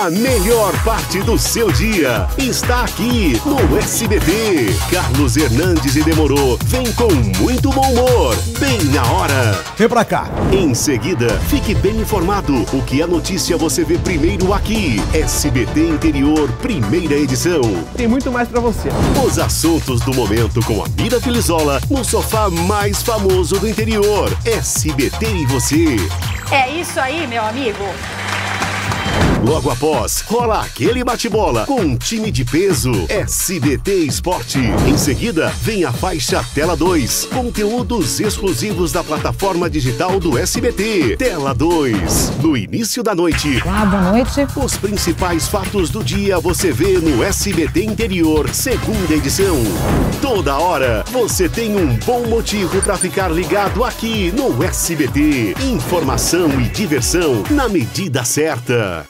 A melhor parte do seu dia está aqui no SBT. Carlos Hernandes e Demorou vem com muito bom humor, bem na hora. Vem pra cá. Em seguida, fique bem informado. O que é notícia você vê primeiro aqui. SBT Interior, primeira edição. Tem muito mais pra você. Os assuntos do momento com a Bira Filizola no sofá mais famoso do interior. SBT e você. É isso aí, meu amigo. Logo após, rola aquele bate-bola com um time de peso. SBT Esporte. Em seguida, vem a faixa Tela 2. Conteúdos exclusivos da plataforma digital do SBT. Tela 2. No início da noite. Olá, boa noite. Os principais fatos do dia você vê no SBT Interior, segunda edição. Toda hora você tem um bom motivo para ficar ligado aqui no SBT. Informação e diversão na medida certa.